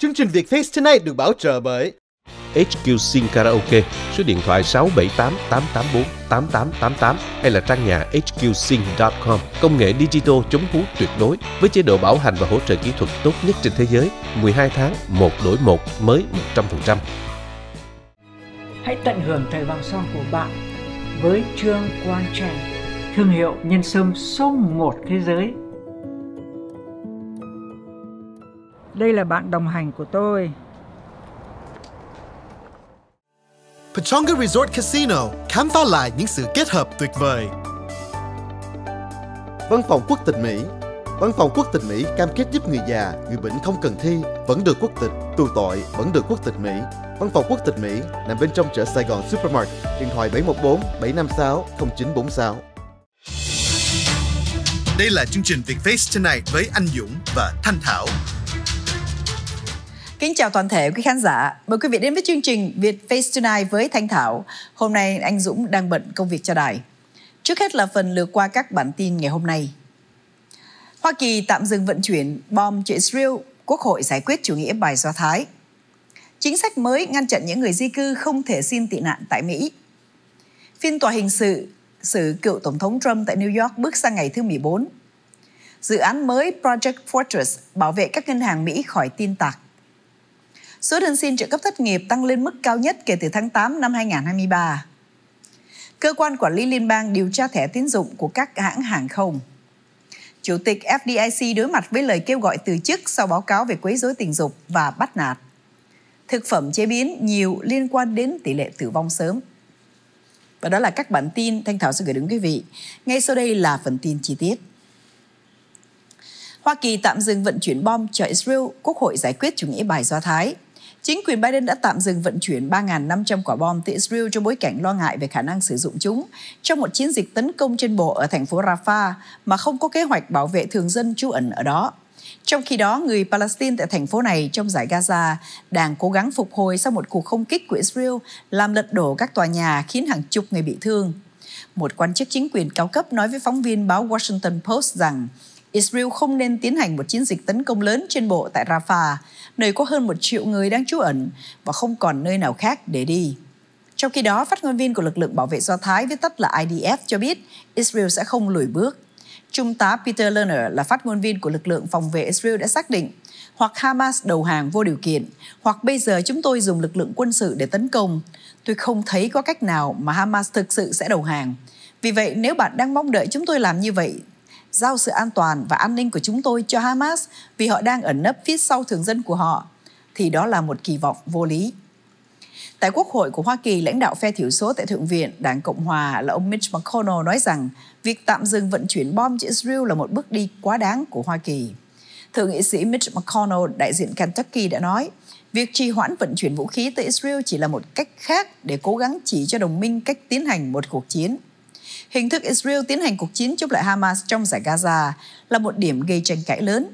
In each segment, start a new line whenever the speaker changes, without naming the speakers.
Chương trình Việt Face Tonight được bảo trợ bởi
HQ Sing Karaoke, số điện thoại 678 884 8888 hay là trang nhà hqsing.com. Công nghệ digital chống hút tuyệt đối với chế độ bảo hành và hỗ trợ kỹ thuật tốt nhất trên thế giới. 12 tháng, một đổi một, mới 100%.
Hãy tận hưởng thời vàng son của bạn với Trương Quan Trẻ, thương hiệu nhân sâm số 1 thế giới. Đây là bạn đồng hành của tôi,
Pechonga Resort Casino khám phá lại những sự kết hợp tuyệt vời. Văn phòng quốc tịch Mỹ Văn phòng quốc tịch Mỹ cam kết giúp người già, người bệnh không cần thi vẫn được quốc tịch, tù tội vẫn được quốc tịch Mỹ. Văn phòng quốc tịch Mỹ nằm bên trong chợ Sài Gòn Supermarket, điện thoại 714 756 0946. Đây là chương trình Việt Face Tonight với anh Dũng và Thanh Thảo.
Kính chào toàn thể quý khán giả. Mời quý vị đến với chương trình Việt Face Tonight với Thanh Thảo. Hôm nay anh Dũng đang bận công việc cho đài. Trước hết là phần lược qua các bản tin ngày hôm nay. Hoa Kỳ tạm dừng vận chuyển bom cho Israel, Quốc hội giải quyết chủ nghĩa bài Do Thái. Chính sách mới ngăn chặn những người di cư không thể xin tị nạn tại Mỹ. Phiên tòa hình sự xử cựu Tổng thống Trump tại New York bước sang ngày thứ 14. Dự án mới Project Fortress bảo vệ các ngân hàng Mỹ khỏi tin tặc số đơn xin trợ cấp thất nghiệp tăng lên mức cao nhất kể từ tháng 8 năm 2023. Cơ quan quản lý liên bang điều tra thẻ tín dụng của các hãng hàng không. Chủ tịch FDIC đối mặt với lời kêu gọi từ chức sau báo cáo về quấy rối tình dục và bắt nạt. Thực phẩm chế biến nhiều liên quan đến tỷ lệ tử vong sớm. Và đó là các bản tin Thanh Thảo sẽ gửi đến quý vị. Ngay sau đây là phần tin chi tiết. Hoa Kỳ tạm dừng vận chuyển bom cho Israel, Quốc hội giải quyết chủ nghĩa bài Do Thái. Chính quyền Biden đã tạm dừng vận chuyển 3.500 quả bom tới Israel trong bối cảnh lo ngại về khả năng sử dụng chúng trong một chiến dịch tấn công trên bộ ở thành phố Rafah mà không có kế hoạch bảo vệ thường dân trú ẩn ở đó. Trong khi đó, người Palestine tại thành phố này trong giải Gaza đang cố gắng phục hồi sau một cuộc không kích của Israel làm lật đổ các tòa nhà khiến hàng chục người bị thương. Một quan chức chính quyền cao cấp nói với phóng viên báo Washington Post rằng Israel không nên tiến hành một chiến dịch tấn công lớn trên bộ tại Rafah, nơi có hơn một triệu người đang trú ẩn và không còn nơi nào khác để đi. Trong khi đó, phát ngôn viên của lực lượng bảo vệ Do Thái viết tắt là IDF cho biết Israel sẽ không lùi bước. Trung tá Peter Lerner là phát ngôn viên của lực lượng phòng vệ Israel đã xác định hoặc Hamas đầu hàng vô điều kiện, hoặc bây giờ chúng tôi dùng lực lượng quân sự để tấn công. Tôi không thấy có cách nào mà Hamas thực sự sẽ đầu hàng. Vì vậy, nếu bạn đang mong đợi chúng tôi làm như vậy giao sự an toàn và an ninh của chúng tôi cho Hamas vì họ đang ẩn nấp phía sau thường dân của họ, thì đó là một kỳ vọng vô lý. Tại Quốc hội của Hoa Kỳ, lãnh đạo phe thiểu số tại Thượng viện Đảng Cộng Hòa là ông Mitch McConnell nói rằng việc tạm dừng vận chuyển bom cho Israel là một bước đi quá đáng của Hoa Kỳ. Thượng nghị sĩ Mitch McConnell, đại diện Kentucky đã nói, việc trì hoãn vận chuyển vũ khí tới Israel chỉ là một cách khác để cố gắng chỉ cho đồng minh cách tiến hành một cuộc chiến – hình thức Israel tiến hành cuộc chiến chống lại Hamas trong giải Gaza là một điểm gây tranh cãi lớn.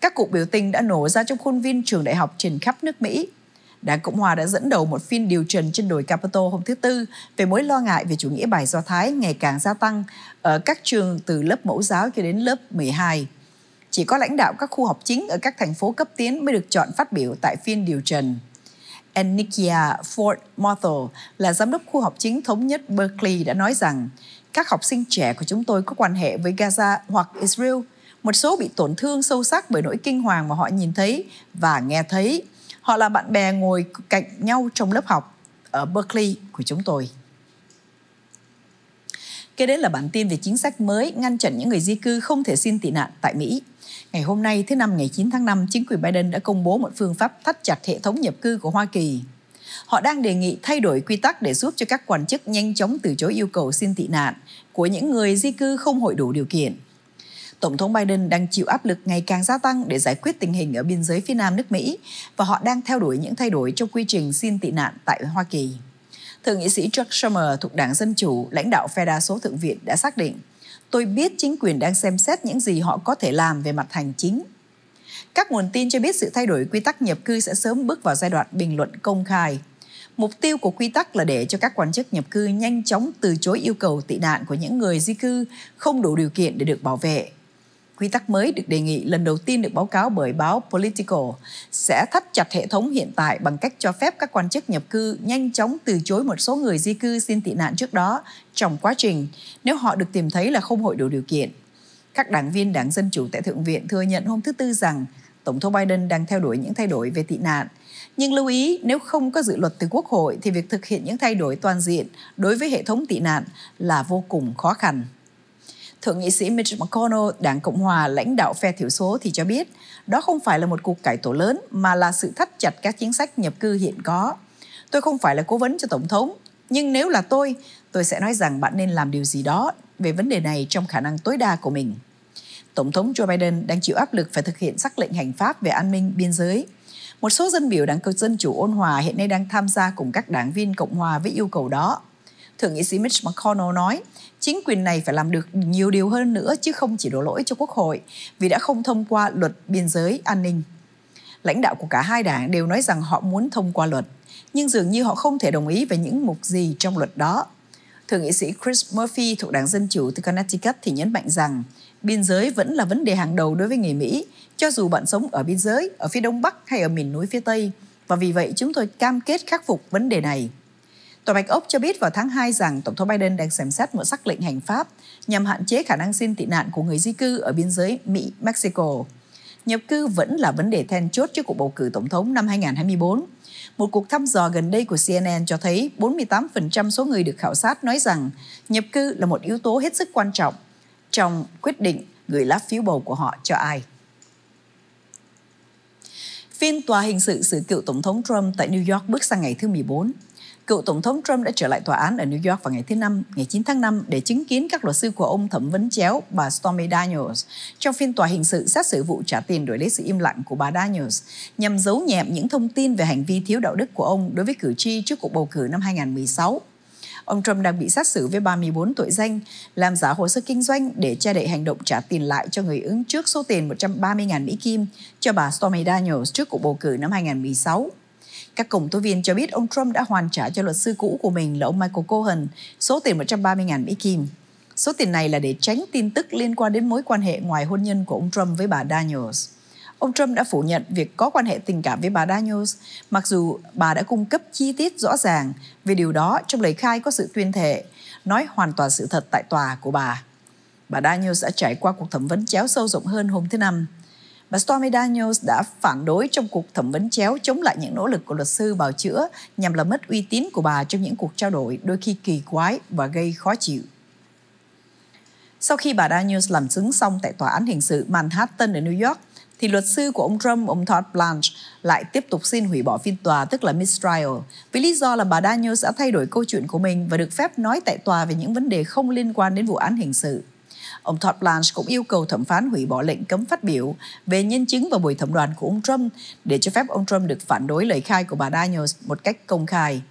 Các cuộc biểu tình đã nổ ra trong khuôn viên trường đại học trên khắp nước Mỹ. Đảng Cộng Hòa đã dẫn đầu một phiên điều trần trên đồi Capitol hôm thứ Tư về mối lo ngại về chủ nghĩa bài Do Thái ngày càng gia tăng ở các trường từ lớp mẫu giáo cho đến lớp 12. Chỉ có lãnh đạo các khu học chính ở các thành phố cấp tiến mới được chọn phát biểu tại phiên điều trần. Enikia Ford Mothel là giám đốc khu học chính thống nhất Berkeley đã nói rằng, các học sinh trẻ của chúng tôi có quan hệ với Gaza hoặc Israel. Một số bị tổn thương sâu sắc bởi nỗi kinh hoàng mà họ nhìn thấy và nghe thấy. Họ là bạn bè ngồi cạnh nhau trong lớp học ở Berkeley của chúng tôi. Kế đến là bản tin về chính sách mới ngăn chặn những người di cư không thể xin tị nạn tại Mỹ. Ngày hôm nay, thứ năm ngày 9 tháng 5, chính quyền Biden đã công bố một phương pháp thắt chặt hệ thống nhập cư của Hoa Kỳ Họ đang đề nghị thay đổi quy tắc để giúp cho các quan chức nhanh chóng từ chối yêu cầu xin tị nạn của những người di cư không hội đủ điều kiện. Tổng thống Biden đang chịu áp lực ngày càng gia tăng để giải quyết tình hình ở biên giới phía nam nước Mỹ và họ đang theo đuổi những thay đổi trong quy trình xin tị nạn tại Hoa Kỳ. Thượng nghị sĩ Chuck Schumer thuộc Đảng Dân Chủ, lãnh đạo phe đa số Thượng viện đã xác định Tôi biết chính quyền đang xem xét những gì họ có thể làm về mặt hành chính. Các nguồn tin cho biết sự thay đổi quy tắc nhập cư sẽ sớm bước vào giai đoạn bình luận công khai Mục tiêu của quy tắc là để cho các quan chức nhập cư nhanh chóng từ chối yêu cầu tị nạn của những người di cư không đủ điều kiện để được bảo vệ. Quy tắc mới được đề nghị lần đầu tiên được báo cáo bởi báo Political sẽ thắt chặt hệ thống hiện tại bằng cách cho phép các quan chức nhập cư nhanh chóng từ chối một số người di cư xin tị nạn trước đó trong quá trình nếu họ được tìm thấy là không hội đủ điều kiện. Các đảng viên Đảng Dân Chủ tại Thượng viện thừa nhận hôm thứ Tư rằng Tổng thống Biden đang theo đuổi những thay đổi về tị nạn. Nhưng lưu ý, nếu không có dự luật từ Quốc hội thì việc thực hiện những thay đổi toàn diện đối với hệ thống tị nạn là vô cùng khó khăn. Thượng nghị sĩ Mitch McConnell, Đảng Cộng Hòa lãnh đạo phe thiểu số thì cho biết đó không phải là một cuộc cải tổ lớn mà là sự thắt chặt các chính sách nhập cư hiện có. Tôi không phải là cố vấn cho Tổng thống, nhưng nếu là tôi, tôi sẽ nói rằng bạn nên làm điều gì đó về vấn đề này trong khả năng tối đa của mình. Tổng thống Joe Biden đang chịu áp lực phải thực hiện sắc lệnh hành pháp về an ninh biên giới. Một số dân biểu đảng cực dân chủ ôn hòa hiện nay đang tham gia cùng các đảng viên Cộng hòa với yêu cầu đó. Thượng nghị sĩ Mitch McConnell nói, chính quyền này phải làm được nhiều điều hơn nữa chứ không chỉ đổ lỗi cho Quốc hội vì đã không thông qua luật biên giới an ninh. Lãnh đạo của cả hai đảng đều nói rằng họ muốn thông qua luật, nhưng dường như họ không thể đồng ý về những mục gì trong luật đó. Thượng nghị sĩ Chris Murphy thuộc Đảng Dân Chủ từ Connecticut thì nhấn mạnh rằng biên giới vẫn là vấn đề hàng đầu đối với người Mỹ, cho dù bạn sống ở biên giới, ở phía đông bắc hay ở miền núi phía tây. Và vì vậy chúng tôi cam kết khắc phục vấn đề này. Tòa Bạch Ốc cho biết vào tháng 2 rằng Tổng thống Biden đang xem xét một sắc lệnh hành pháp nhằm hạn chế khả năng xin tị nạn của người di cư ở biên giới Mỹ-Mexico. Nhập cư vẫn là vấn đề then chốt trước cuộc bầu cử tổng thống năm 2024. Một cuộc thăm dò gần đây của CNN cho thấy 48% số người được khảo sát nói rằng nhập cư là một yếu tố hết sức quan trọng trong quyết định gửi lá phiếu bầu của họ cho ai. Phiên tòa hình sự xử cựu Tổng thống Trump tại New York bước sang ngày thứ 14. Cựu Tổng thống Trump đã trở lại tòa án ở New York vào ngày thứ Năm, ngày 9 tháng 5 để chứng kiến các luật sư của ông thẩm vấn chéo bà Stormy Daniels trong phiên tòa hình sự xét xử vụ trả tiền đổi lấy sự im lặng của bà Daniels nhằm giấu nhẹm những thông tin về hành vi thiếu đạo đức của ông đối với cử tri trước cuộc bầu cử năm 2016. Ông Trump đang bị xét xử với 34 tội danh, làm giả hồ sơ kinh doanh để che đậy hành động trả tiền lại cho người ứng trước số tiền 130.000 Mỹ Kim cho bà Stormy Daniels trước cuộc bầu cử năm 2016. Các công tố viên cho biết ông Trump đã hoàn trả cho luật sư cũ của mình là ông Michael Cohen số tiền 130.000 Mỹ Kim. Số tiền này là để tránh tin tức liên quan đến mối quan hệ ngoài hôn nhân của ông Trump với bà Daniels. Ông Trump đã phủ nhận việc có quan hệ tình cảm với bà Daniels, mặc dù bà đã cung cấp chi tiết rõ ràng về điều đó trong lời khai có sự tuyên thệ, nói hoàn toàn sự thật tại tòa của bà. Bà Daniels đã trải qua cuộc thẩm vấn chéo sâu rộng hơn hôm thứ Năm. Bà Stormy Daniels đã phản đối trong cuộc thẩm vấn chéo chống lại những nỗ lực của luật sư bào chữa nhằm làm mất uy tín của bà trong những cuộc trao đổi đôi khi kỳ quái và gây khó chịu. Sau khi bà Daniels làm chứng xong tại tòa án hình sự Manhattan ở New York, thì luật sư của ông Trump, ông Todd Blanche, lại tiếp tục xin hủy bỏ phiên tòa, tức là mistrial, với lý do là bà Daniels đã thay đổi câu chuyện của mình và được phép nói tại tòa về những vấn đề không liên quan đến vụ án hình sự. Ông Todd Blanche cũng yêu cầu thẩm phán hủy bỏ lệnh cấm phát biểu về nhân chứng vào buổi thẩm đoàn của ông Trump để cho phép ông Trump được phản đối lời khai của bà Daniels một cách công khai.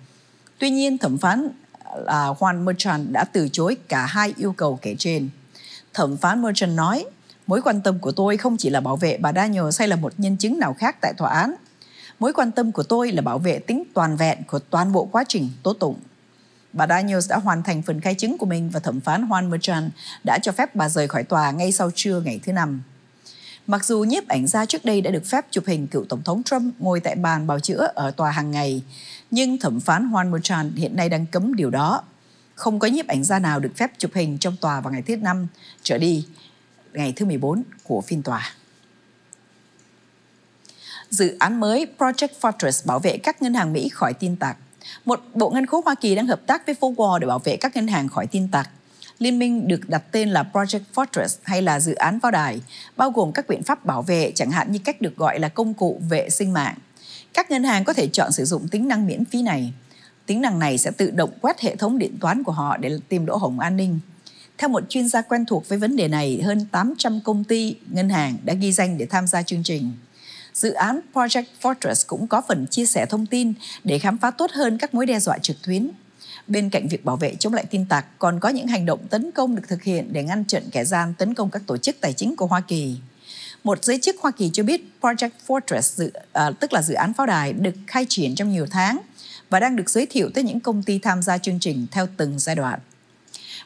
Tuy nhiên, thẩm phán là Juan Merchan đã từ chối cả hai yêu cầu kể trên. Thẩm phán Merchan nói, mối quan tâm của tôi không chỉ là bảo vệ bà Daniels hay là một nhân chứng nào khác tại tòa án. Mối quan tâm của tôi là bảo vệ tính toàn vẹn của toàn bộ quá trình tố tụng. Bà Daniels đã hoàn thành phần khai chứng của mình và thẩm phán Juan Merchan đã cho phép bà rời khỏi tòa ngay sau trưa ngày thứ Năm. Mặc dù nhiếp ảnh gia trước đây đã được phép chụp hình cựu Tổng thống Trump ngồi tại bàn bào chữa ở tòa hàng ngày, nhưng thẩm phán Juan Merchan hiện nay đang cấm điều đó. Không có nhiếp ảnh gia nào được phép chụp hình trong tòa vào ngày thứ Năm trở đi, ngày thứ 14 của phiên tòa. Dự án mới Project Fortress bảo vệ các ngân hàng Mỹ khỏi tin tặc một bộ ngân khố Hoa Kỳ đang hợp tác với Forward để bảo vệ các ngân hàng khỏi tin tặc. Liên minh được đặt tên là Project Fortress hay là dự án pháo đài, bao gồm các biện pháp bảo vệ chẳng hạn như cách được gọi là công cụ vệ sinh mạng. Các ngân hàng có thể chọn sử dụng tính năng miễn phí này. Tính năng này sẽ tự động quét hệ thống điện toán của họ để tìm lỗ hổng an ninh. Theo một chuyên gia quen thuộc với vấn đề này, hơn 800 công ty, ngân hàng đã ghi danh để tham gia chương trình. Dự án Project Fortress cũng có phần chia sẻ thông tin để khám phá tốt hơn các mối đe dọa trực tuyến. Bên cạnh việc bảo vệ chống lại tin tặc, còn có những hành động tấn công được thực hiện để ngăn chặn kẻ gian tấn công các tổ chức tài chính của Hoa Kỳ. Một giới chức Hoa Kỳ cho biết Project Fortress, dự, à, tức là dự án pháo đài, được khai triển trong nhiều tháng và đang được giới thiệu tới những công ty tham gia chương trình theo từng giai đoạn.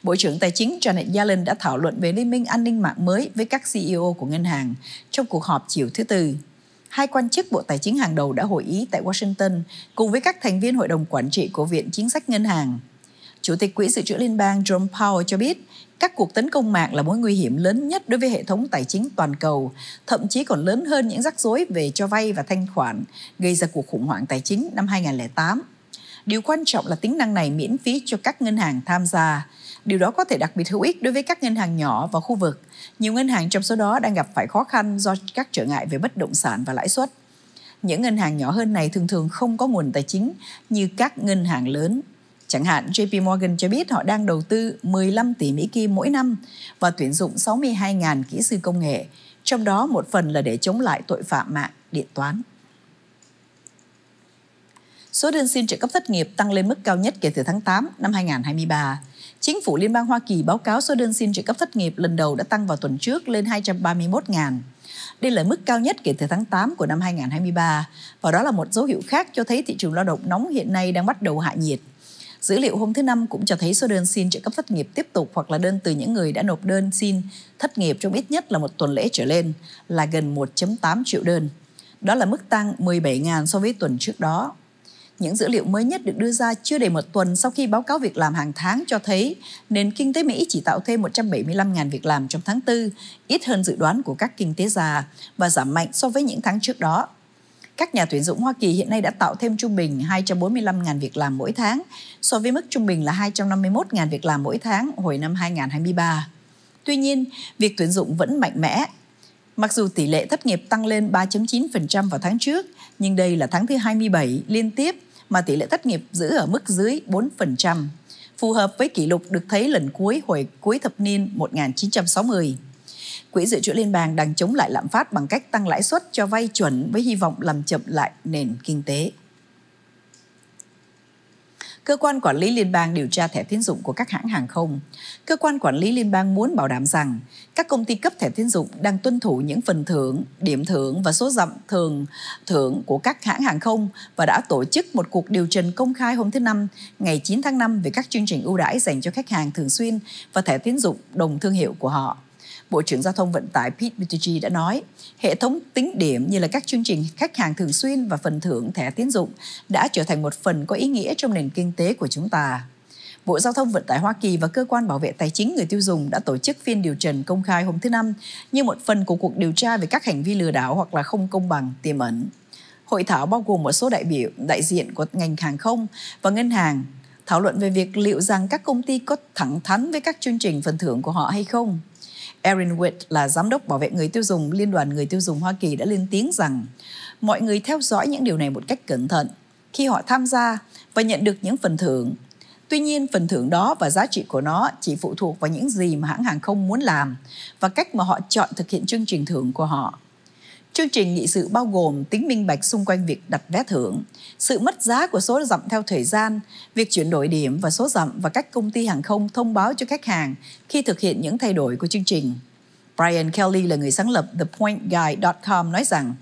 Bộ trưởng Tài chính Janet Yellen đã thảo luận về liên minh an ninh mạng mới với các CEO của ngân hàng trong cuộc họp chiều thứ Tư. Hai quan chức Bộ Tài chính hàng đầu đã hội ý tại Washington cùng với các thành viên Hội đồng Quản trị của Viện Chính sách Ngân hàng. Chủ tịch Quỹ dự trữ Liên bang Jerome Powell cho biết các cuộc tấn công mạng là mối nguy hiểm lớn nhất đối với hệ thống tài chính toàn cầu, thậm chí còn lớn hơn những rắc rối về cho vay và thanh khoản gây ra cuộc khủng hoảng tài chính năm 2008. Điều quan trọng là tính năng này miễn phí cho các ngân hàng tham gia. Điều đó có thể đặc biệt hữu ích đối với các ngân hàng nhỏ và khu vực. Nhiều ngân hàng trong số đó đang gặp phải khó khăn do các trở ngại về bất động sản và lãi suất. Những ngân hàng nhỏ hơn này thường thường không có nguồn tài chính như các ngân hàng lớn. Chẳng hạn JP Morgan cho biết họ đang đầu tư 15 tỷ Mỹ Kim mỗi năm và tuyển dụng 62.000 kỹ sư công nghệ, trong đó một phần là để chống lại tội phạm mạng điện toán. Số đơn xin trợ cấp thất nghiệp tăng lên mức cao nhất kể từ tháng 8 năm 2023. Chính phủ Liên bang Hoa Kỳ báo cáo số đơn xin trợ cấp thất nghiệp lần đầu đã tăng vào tuần trước lên 231.000. Đây là mức cao nhất kể từ tháng 8 của năm 2023 và đó là một dấu hiệu khác cho thấy thị trường lao động nóng hiện nay đang bắt đầu hạ nhiệt. Dữ liệu hôm thứ Năm cũng cho thấy số đơn xin trợ cấp thất nghiệp tiếp tục hoặc là đơn từ những người đã nộp đơn xin thất nghiệp trong ít nhất là một tuần lễ trở lên là gần 1.8 triệu đơn. Đó là mức tăng 17.000 so với tuần trước đó. Những dữ liệu mới nhất được đưa ra chưa đầy một tuần sau khi báo cáo việc làm hàng tháng cho thấy nền kinh tế Mỹ chỉ tạo thêm 175.000 việc làm trong tháng 4, ít hơn dự đoán của các kinh tế già và giảm mạnh so với những tháng trước đó. Các nhà tuyển dụng Hoa Kỳ hiện nay đã tạo thêm trung bình 245.000 việc làm mỗi tháng, so với mức trung bình là 251.000 việc làm mỗi tháng hồi năm 2023. Tuy nhiên, việc tuyển dụng vẫn mạnh mẽ. Mặc dù tỷ lệ thất nghiệp tăng lên 3.9% vào tháng trước, nhưng đây là tháng thứ 27 liên tiếp mà tỷ lệ thất nghiệp giữ ở mức dưới 4%, phù hợp với kỷ lục được thấy lần cuối hồi cuối thập niên 1960. Quỹ dự trữ liên bang đang chống lại lạm phát bằng cách tăng lãi suất cho vay chuẩn với hy vọng làm chậm lại nền kinh tế. Cơ quan quản lý liên bang điều tra thẻ tín dụng của các hãng hàng không. Cơ quan quản lý liên bang muốn bảo đảm rằng các công ty cấp thẻ tín dụng đang tuân thủ những phần thưởng, điểm thưởng và số dặm thường thưởng của các hãng hàng không và đã tổ chức một cuộc điều trần công khai hôm thứ Năm, ngày 9 tháng 5 về các chương trình ưu đãi dành cho khách hàng thường xuyên và thẻ tín dụng đồng thương hiệu của họ. Bộ trưởng Giao thông Vận tải Pete Buttigieg đã nói, hệ thống tính điểm như là các chương trình khách hàng thường xuyên và phần thưởng thẻ tín dụng đã trở thành một phần có ý nghĩa trong nền kinh tế của chúng ta. Bộ Giao thông Vận tải Hoa Kỳ và Cơ quan Bảo vệ Tài chính người tiêu dùng đã tổ chức phiên điều trần công khai hôm thứ Năm như một phần của cuộc điều tra về các hành vi lừa đảo hoặc là không công bằng tiềm ẩn. Hội thảo bao gồm một số đại biểu đại diện của ngành hàng không và ngân hàng thảo luận về việc liệu rằng các công ty có thẳng thắn với các chương trình phần thưởng của họ hay không. Erin Witt là giám đốc bảo vệ người tiêu dùng Liên đoàn Người tiêu dùng Hoa Kỳ đã lên tiếng rằng mọi người theo dõi những điều này một cách cẩn thận khi họ tham gia và nhận được những phần thưởng. Tuy nhiên, phần thưởng đó và giá trị của nó chỉ phụ thuộc vào những gì mà hãng hàng không muốn làm và cách mà họ chọn thực hiện chương trình thưởng của họ. Chương trình nghị sự bao gồm tính minh bạch xung quanh việc đặt vé thưởng, sự mất giá của số dặm theo thời gian, việc chuyển đổi điểm và số dặm và cách công ty hàng không thông báo cho khách hàng khi thực hiện những thay đổi của chương trình. Brian Kelly là người sáng lập thepointguide.com nói rằng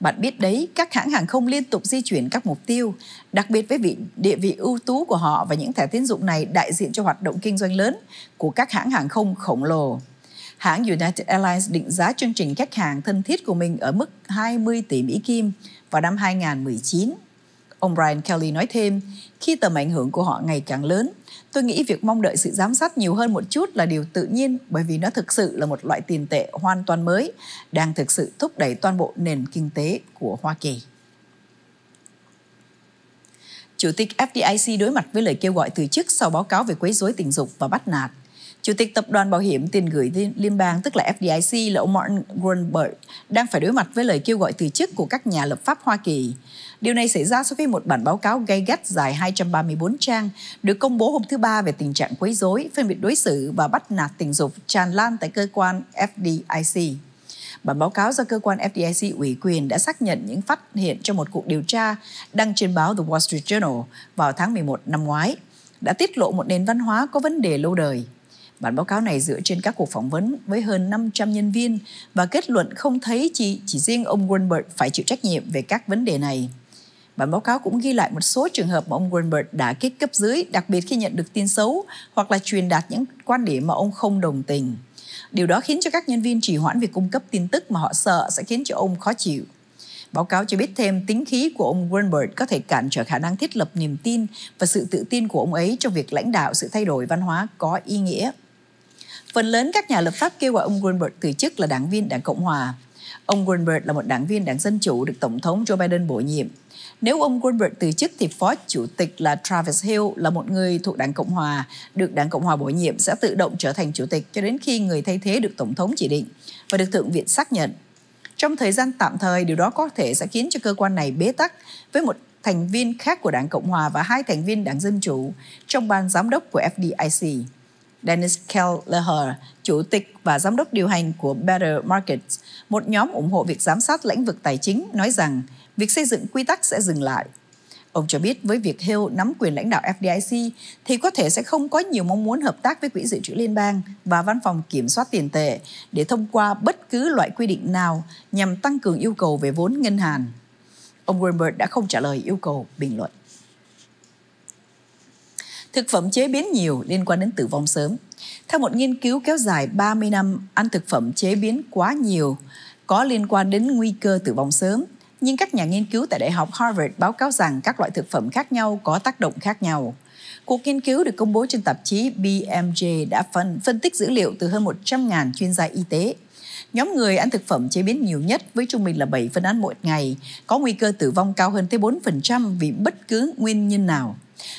bạn biết đấy, các hãng hàng không liên tục di chuyển các mục tiêu, đặc biệt với vị địa vị ưu tú của họ và những thẻ tín dụng này đại diện cho hoạt động kinh doanh lớn của các hãng hàng không khổng lồ hãng United Airlines định giá chương trình khách hàng thân thiết của mình ở mức 20 tỷ Mỹ Kim vào năm 2019. Ông Brian Kelly nói thêm, khi tầm ảnh hưởng của họ ngày càng lớn, tôi nghĩ việc mong đợi sự giám sát nhiều hơn một chút là điều tự nhiên bởi vì nó thực sự là một loại tiền tệ hoàn toàn mới, đang thực sự thúc đẩy toàn bộ nền kinh tế của Hoa Kỳ. Chủ tịch FDIC đối mặt với lời kêu gọi từ chức sau báo cáo về quấy rối tình dục và bắt nạt. Chủ tịch Tập đoàn Bảo hiểm Tiền gửi Liên bang tức là FDIC là ông Martin Grunberg đang phải đối mặt với lời kêu gọi từ chức của các nhà lập pháp Hoa Kỳ. Điều này xảy ra sau khi một bản báo cáo gay gắt dài 234 trang được công bố hôm thứ Ba về tình trạng quấy rối, phân biệt đối xử và bắt nạt tình dục tràn lan tại cơ quan FDIC. Bản báo cáo do cơ quan FDIC ủy quyền đã xác nhận những phát hiện trong một cuộc điều tra đăng trên báo The Wall Street Journal vào tháng 11 năm ngoái, đã tiết lộ một nền văn hóa có vấn đề lâu đời. Bản báo cáo này dựa trên các cuộc phỏng vấn với hơn 500 nhân viên và kết luận không thấy chỉ, chỉ riêng ông Grunberg phải chịu trách nhiệm về các vấn đề này. Bản báo cáo cũng ghi lại một số trường hợp mà ông Greenberg đã kích cấp dưới, đặc biệt khi nhận được tin xấu hoặc là truyền đạt những quan điểm mà ông không đồng tình. Điều đó khiến cho các nhân viên trì hoãn việc cung cấp tin tức mà họ sợ sẽ khiến cho ông khó chịu. Báo cáo cho biết thêm tính khí của ông Greenberg có thể cản trở khả năng thiết lập niềm tin và sự tự tin của ông ấy trong việc lãnh đạo sự thay đổi văn hóa có ý nghĩa. Phần lớn các nhà lập pháp kêu gọi ông Greenberg từ chức là đảng viên Đảng Cộng Hòa. Ông Greenberg là một đảng viên Đảng Dân Chủ được Tổng thống Joe Biden bổ nhiệm. Nếu ông Greenberg từ chức thì phó chủ tịch là Travis Hill là một người thuộc Đảng Cộng Hòa, được Đảng Cộng Hòa bổ nhiệm sẽ tự động trở thành chủ tịch cho đến khi người thay thế được Tổng thống chỉ định và được Thượng viện xác nhận. Trong thời gian tạm thời, điều đó có thể sẽ khiến cho cơ quan này bế tắc với một thành viên khác của Đảng Cộng Hòa và hai thành viên Đảng Dân Chủ trong ban giám đốc của FDIC. Dennis Kelleher, chủ tịch và giám đốc điều hành của Better Markets, một nhóm ủng hộ việc giám sát lĩnh vực tài chính, nói rằng việc xây dựng quy tắc sẽ dừng lại. Ông cho biết với việc Hill nắm quyền lãnh đạo FDIC thì có thể sẽ không có nhiều mong muốn hợp tác với Quỹ dự trữ Liên bang và Văn phòng Kiểm soát tiền tệ để thông qua bất cứ loại quy định nào nhằm tăng cường yêu cầu về vốn ngân hàng. Ông Greenberg đã không trả lời yêu cầu bình luận. Thực phẩm chế biến nhiều liên quan đến tử vong sớm. Theo một nghiên cứu kéo dài 30 năm, ăn thực phẩm chế biến quá nhiều có liên quan đến nguy cơ tử vong sớm. Nhưng các nhà nghiên cứu tại Đại học Harvard báo cáo rằng các loại thực phẩm khác nhau có tác động khác nhau. Cuộc nghiên cứu được công bố trên tạp chí BMJ đã phân, phân tích dữ liệu từ hơn 100.000 chuyên gia y tế. Nhóm người ăn thực phẩm chế biến nhiều nhất với trung bình là 7 phân ăn mỗi ngày có nguy cơ tử vong cao hơn tới 4% vì bất cứ nguyên nhân nào.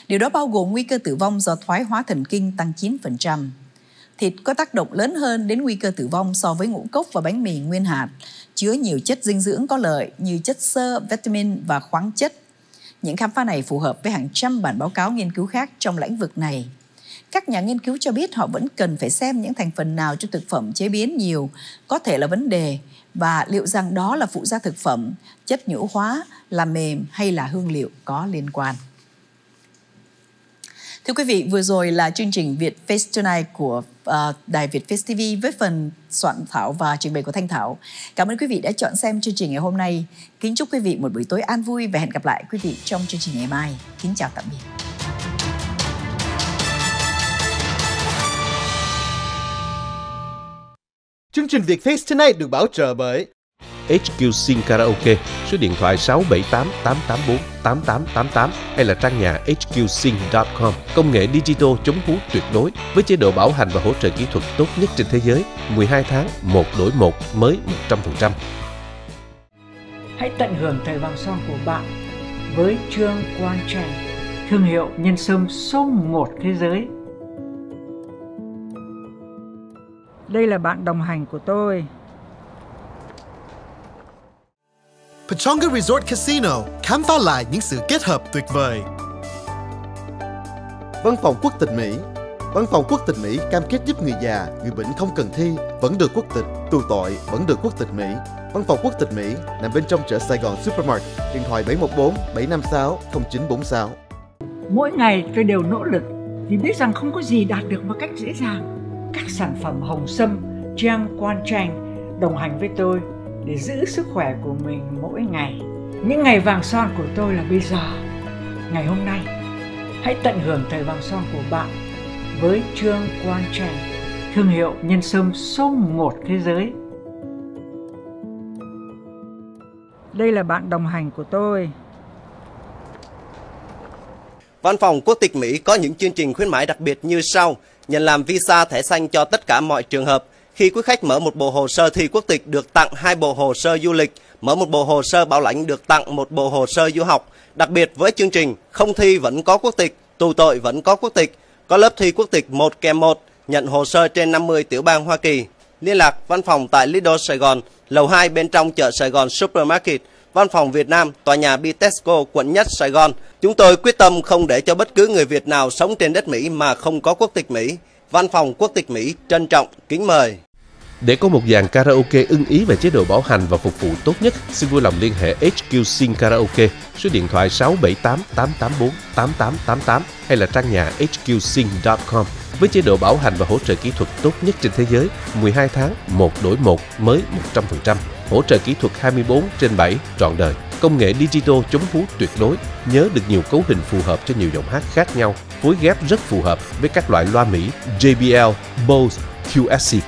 Điều đó bao gồm nguy cơ tử vong do thoái hóa thần kinh tăng 9%. Thịt có tác động lớn hơn đến nguy cơ tử vong so với ngũ cốc và bánh mì nguyên hạt, chứa nhiều chất dinh dưỡng có lợi như chất xơ, vitamin và khoáng chất. Những khám phá này phù hợp với hàng trăm bản báo cáo nghiên cứu khác trong lĩnh vực này. Các nhà nghiên cứu cho biết họ vẫn cần phải xem những thành phần nào trong thực phẩm chế biến nhiều có thể là vấn đề và liệu rằng đó là phụ gia thực phẩm, chất nhũ hóa, làm mềm hay là hương liệu có liên quan. Thưa quý vị, vừa rồi là chương trình Việt Face Tonight của uh, Đài Việt Face TV với phần soạn thảo và trình bày của Thanh Thảo. Cảm ơn quý vị đã chọn xem chương trình ngày hôm nay. Kính chúc quý vị một buổi tối an vui và hẹn gặp lại quý vị trong chương trình ngày mai. Kính chào tạm biệt.
Chương trình Việt Face Tonight được bảo trợ bởi
HQ Sing Karaoke, số điện thoại 678 884 8888 hay là trang nhà hqsing.com. Công nghệ digital chống hú tuyệt đối với chế độ bảo hành và hỗ trợ kỹ thuật tốt nhất trên thế giới. 12 tháng, một đổi một, mới 100%.
Hãy tận hưởng thời vàng son của bạn với Trương Quan Trẻ, thương hiệu nhân sâm số 1 thế giới. Đây là bạn đồng hành của tôi,
Pechonga Resort Casino khám phá lại những sự kết hợp tuyệt vời. Văn phòng quốc tịch Mỹ Văn phòng quốc tịch Mỹ cam kết giúp người già, người bệnh không cần thi vẫn được quốc tịch, tù tội vẫn được quốc tịch Mỹ. Văn phòng quốc tịch Mỹ nằm bên trong chợ Sài Gòn Supermarket, điện thoại 714 756 0946.
Mỗi ngày tôi đều nỗ lực vì biết rằng không có gì đạt được một cách dễ dàng. Các sản phẩm hồng sâm, trang quan tranh đồng hành với tôi để giữ sức khỏe của mình mỗi ngày. Những ngày vàng son của tôi là bây giờ, ngày hôm nay. Hãy tận hưởng thời vàng son của bạn với Trương Quan Trẻ, thương hiệu nhân sâm số 1 thế giới. Đây là bạn đồng hành của tôi.
Văn phòng quốc tịch Mỹ có những chương trình khuyến mãi đặc biệt như sau. Nhận làm visa thẻ xanh cho tất cả mọi trường hợp khi quý khách mở một bộ hồ sơ thi quốc tịch được tặng hai bộ hồ sơ du lịch, mở một bộ hồ sơ bảo lãnh được tặng một bộ hồ sơ du học. Đặc biệt với chương trình không thi vẫn có quốc tịch, tù tội vẫn có quốc tịch, có lớp thi quốc tịch 1 kèm 1, nhận hồ sơ trên 50 tiểu bang Hoa Kỳ. Liên lạc văn phòng tại Lido Sài Gòn, lầu 2 bên trong chợ Sài Gòn Supermarket, văn phòng Việt Nam, tòa nhà Bitexco, quận Nhất, Sài Gòn. Chúng tôi quyết tâm không để cho bất cứ người Việt nào sống trên đất Mỹ mà không có quốc tịch Mỹ. Văn phòng quốc tịch Mỹ trân trọng kính mời.
Để có một dàn karaoke ưng ý về chế độ bảo hành và phục vụ tốt nhất, xin vui lòng liên hệ HQ Sing Karaoke, số điện thoại 678 884 8888 hay là trang nhà hqsing.com với chế độ bảo hành và hỗ trợ kỹ thuật tốt nhất trên thế giới, 12 tháng, một đổi một, mới 100%, hỗ trợ kỹ thuật 24 trên 7, trọn đời. Công nghệ digital chống hú tuyệt đối, nhớ được nhiều cấu hình phù hợp cho nhiều giọng hát khác nhau, phối ghép rất phù hợp với các loại loa Mỹ JBL, Bose, QSC.